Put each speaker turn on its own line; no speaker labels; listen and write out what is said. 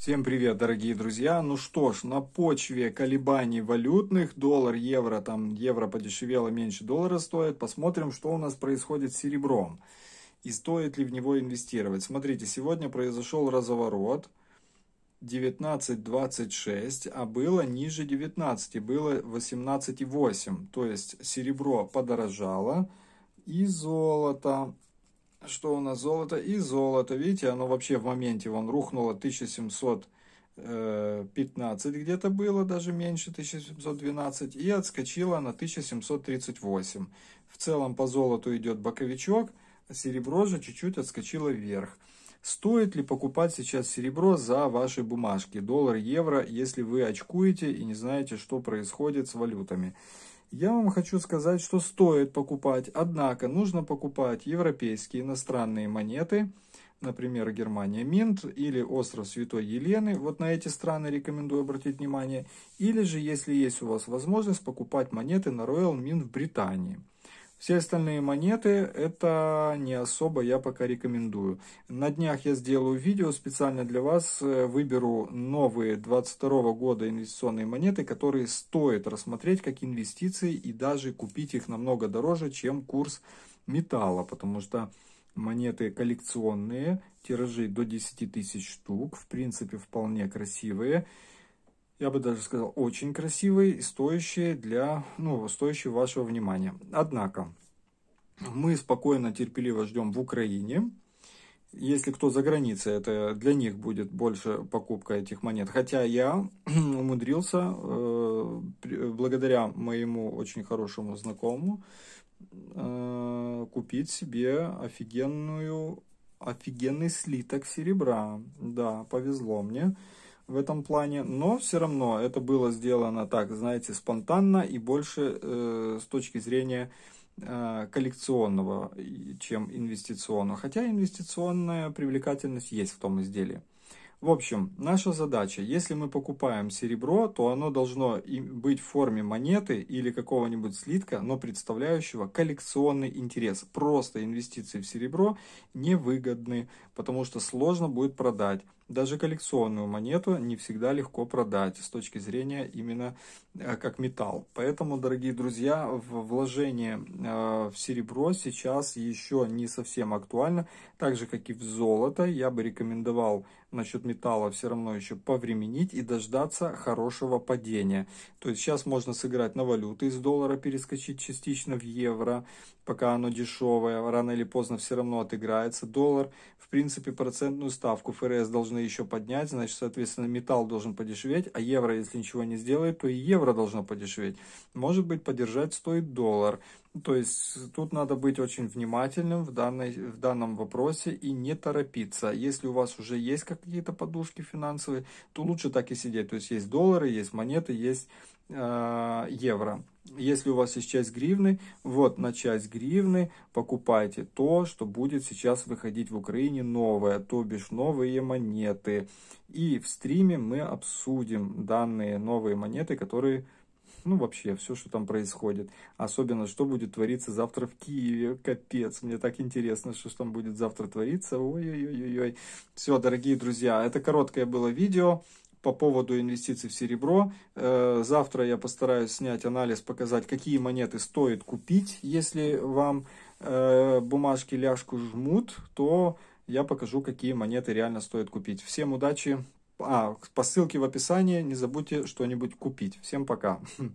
Всем привет, дорогие друзья! Ну что ж, на почве колебаний валютных, доллар, евро, там евро подешевело, меньше доллара стоит, посмотрим, что у нас происходит с серебром и стоит ли в него инвестировать. Смотрите, сегодня произошел разворот 19.26, а было ниже 19, было 18.8, то есть серебро подорожало и золото что у нас золото и золото. Видите, оно вообще в моменте вон рухнуло 1715 где-то было, даже меньше 1712, и отскочило на 1738. В целом по золоту идет боковичок, а серебро же чуть-чуть отскочило вверх. Стоит ли покупать сейчас серебро за ваши бумажки, доллар, евро, если вы очкуете и не знаете, что происходит с валютами? Я вам хочу сказать, что стоит покупать, однако нужно покупать европейские иностранные монеты, например, Германия Минт или остров Святой Елены, вот на эти страны рекомендую обратить внимание, или же, если есть у вас возможность, покупать монеты на Royal Mint в Британии. Все остальные монеты, это не особо я пока рекомендую. На днях я сделаю видео специально для вас, э, выберу новые 22 года инвестиционные монеты, которые стоит рассмотреть как инвестиции и даже купить их намного дороже, чем курс металла, потому что монеты коллекционные, тиражи до 10 тысяч штук, в принципе вполне красивые я бы даже сказал, очень красивые и стоящие для, ну, стоящие вашего внимания. Однако, мы спокойно, терпеливо ждем в Украине. Если кто за границей, это для них будет больше покупка этих монет. Хотя я умудрился, э, благодаря моему очень хорошему знакомому, э, купить себе офигенную, офигенный слиток серебра. Да, повезло мне в этом плане, но все равно это было сделано так, знаете, спонтанно и больше э, с точки зрения э, коллекционного, чем инвестиционного. Хотя инвестиционная привлекательность есть в том изделии. В общем, наша задача, если мы покупаем серебро, то оно должно быть в форме монеты или какого-нибудь слитка, но представляющего коллекционный интерес. Просто инвестиции в серебро невыгодны, потому что сложно будет продать. Даже коллекционную монету не всегда легко продать с точки зрения именно э, как металл. Поэтому, дорогие друзья, вложение э, в серебро сейчас еще не совсем актуально. Так же, как и в золото, я бы рекомендовал насчет металла все равно еще повременить и дождаться хорошего падения. То есть сейчас можно сыграть на валюты из доллара, перескочить частично в евро, пока оно дешевое, рано или поздно все равно отыграется. Доллар, в принципе, процентную ставку ФРС должны еще поднять, значит, соответственно, металл должен подешеветь, а евро, если ничего не сделает, то и евро должно подешеветь. Может быть, поддержать стоит доллар. То есть тут надо быть очень внимательным в, данной, в данном вопросе и не торопиться. Если у вас уже есть какие-то подушки финансовые, то лучше так и сидеть. То есть есть доллары, есть монеты, есть э, евро. Если у вас есть часть гривны, вот на часть гривны покупайте то, что будет сейчас выходить в Украине новое, то бишь новые монеты. И в стриме мы обсудим данные новые монеты, которые ну, вообще, все, что там происходит. Особенно, что будет твориться завтра в Киеве. Капец, мне так интересно, что там будет завтра твориться. Ой-ой-ой-ой. Все, дорогие друзья, это короткое было видео по поводу инвестиций в серебро. Э, завтра я постараюсь снять анализ, показать, какие монеты стоит купить. Если вам э, бумажки ляжку жмут, то я покажу, какие монеты реально стоит купить. Всем удачи! А, по ссылке в описании не забудьте что-нибудь купить. Всем пока!